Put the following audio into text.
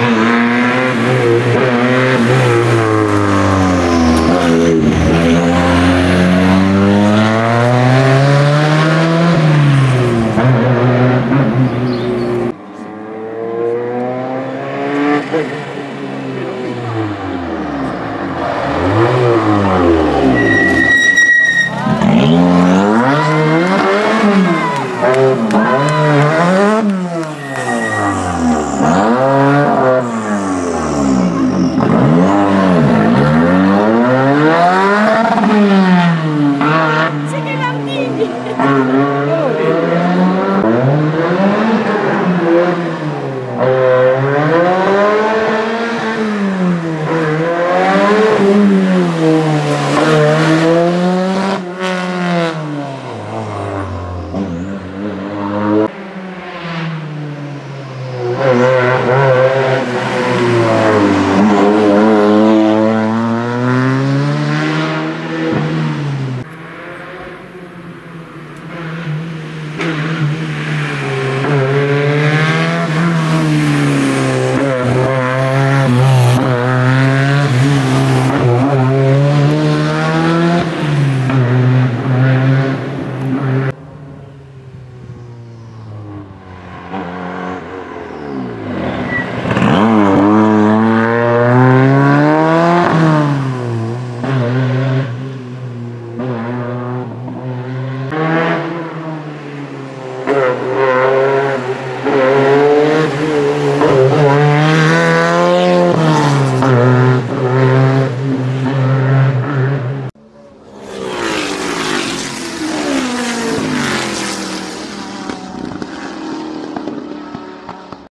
Mm-hmm.